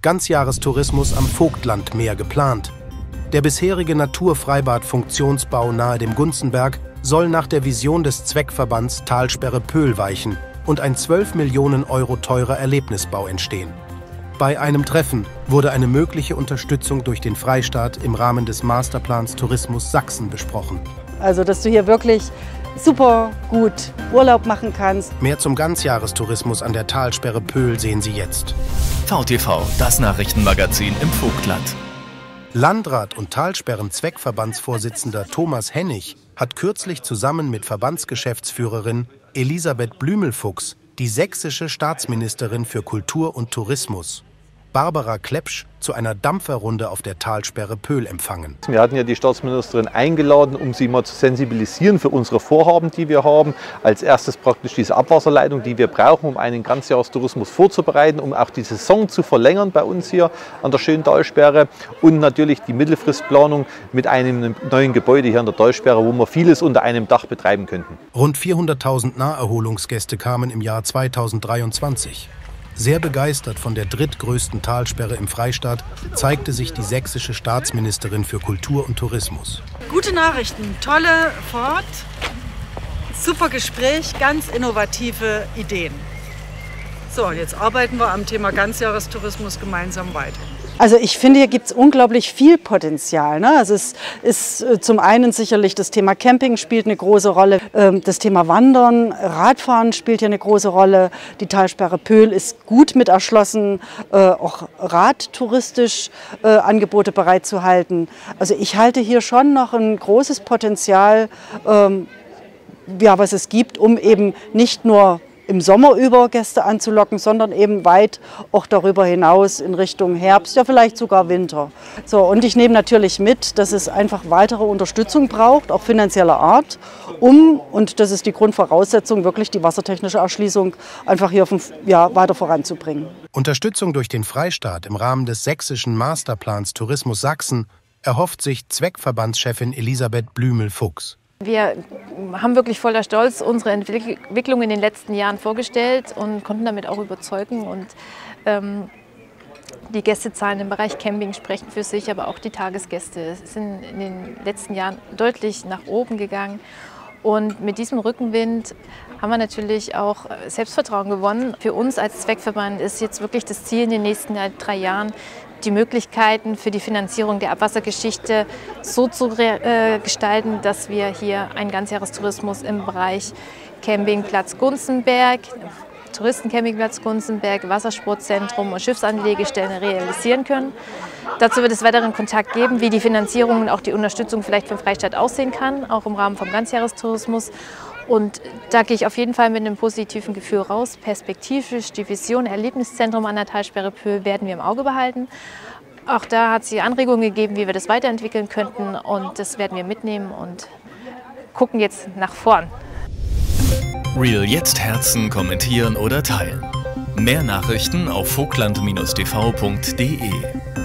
Ganzjahrestourismus am Vogtlandmeer geplant. Der bisherige Naturfreibad-Funktionsbau nahe dem Gunzenberg soll nach der Vision des Zweckverbands Talsperre Pöhl weichen und ein 12 Millionen Euro teurer Erlebnisbau entstehen. Bei einem Treffen wurde eine mögliche Unterstützung durch den Freistaat im Rahmen des Masterplans Tourismus Sachsen besprochen. Also, dass du hier wirklich super gut Urlaub machen kannst. Mehr zum Ganzjahrestourismus an der Talsperre Pöhl sehen Sie jetzt. VTV, das Nachrichtenmagazin im Vogtland. Landrat und Talsperren-Zweckverbandsvorsitzender Thomas Hennig hat kürzlich zusammen mit Verbandsgeschäftsführerin Elisabeth Blümelfuchs die sächsische Staatsministerin für Kultur und Tourismus Barbara Klepsch zu einer Dampferrunde auf der Talsperre Pöhl empfangen. Wir hatten ja die Staatsministerin eingeladen, um sie mal zu sensibilisieren für unsere Vorhaben, die wir haben. Als erstes praktisch diese Abwasserleitung, die wir brauchen, um einen Ganzjahrestourismus vorzubereiten, um auch die Saison zu verlängern bei uns hier an der schönen Talsperre. Und natürlich die Mittelfristplanung mit einem neuen Gebäude hier an der Talsperre, wo wir vieles unter einem Dach betreiben könnten. Rund 400.000 Naherholungsgäste kamen im Jahr 2023. Sehr begeistert von der drittgrößten Talsperre im Freistaat zeigte sich die sächsische Staatsministerin für Kultur und Tourismus. Gute Nachrichten, tolle Fahrt, super Gespräch, ganz innovative Ideen. So, jetzt arbeiten wir am Thema Ganzjahrestourismus gemeinsam weiter. Also ich finde, hier gibt es unglaublich viel Potenzial. Ne? Also es ist äh, zum einen sicherlich das Thema Camping spielt eine große Rolle, ähm, das Thema Wandern, Radfahren spielt hier eine große Rolle. Die Talsperre Pöhl ist gut mit erschlossen, äh, auch radtouristisch äh, Angebote bereitzuhalten. Also ich halte hier schon noch ein großes Potenzial, ähm, ja, was es gibt, um eben nicht nur im Sommer über Gäste anzulocken, sondern eben weit auch darüber hinaus in Richtung Herbst, ja vielleicht sogar Winter. So, und ich nehme natürlich mit, dass es einfach weitere Unterstützung braucht, auch finanzieller Art, um, und das ist die Grundvoraussetzung, wirklich die wassertechnische Erschließung einfach hier auf, ja, weiter voranzubringen. Unterstützung durch den Freistaat im Rahmen des sächsischen Masterplans Tourismus Sachsen erhofft sich Zweckverbandschefin Elisabeth Blümel-Fuchs. Wir haben wirklich voller Stolz unsere Entwicklung in den letzten Jahren vorgestellt und konnten damit auch überzeugen. Und ähm, die Gästezahlen im Bereich Camping sprechen für sich, aber auch die Tagesgäste sind in den letzten Jahren deutlich nach oben gegangen. Und mit diesem Rückenwind haben wir natürlich auch Selbstvertrauen gewonnen. Für uns als Zweckverband ist jetzt wirklich das Ziel in den nächsten drei Jahren, die Möglichkeiten für die Finanzierung der Abwassergeschichte so zu äh, gestalten, dass wir hier einen Ganzjahrestourismus im Bereich Campingplatz Gunzenberg, Touristencampingplatz Gunzenberg, Wassersportzentrum und Schiffsanlegestellen realisieren können. Dazu wird es weiteren Kontakt geben, wie die Finanzierung und auch die Unterstützung vielleicht vom Freistaat aussehen kann, auch im Rahmen vom Ganzjahrestourismus. Und da gehe ich auf jeden Fall mit einem positiven Gefühl raus. Perspektivisch die Vision Erlebniszentrum an der Talsperre Pöhl werden wir im Auge behalten. Auch da hat sie Anregungen gegeben, wie wir das weiterentwickeln könnten. Und das werden wir mitnehmen und gucken jetzt nach vorn. Real jetzt Herzen kommentieren oder teilen. Mehr Nachrichten auf vogtland-tv.de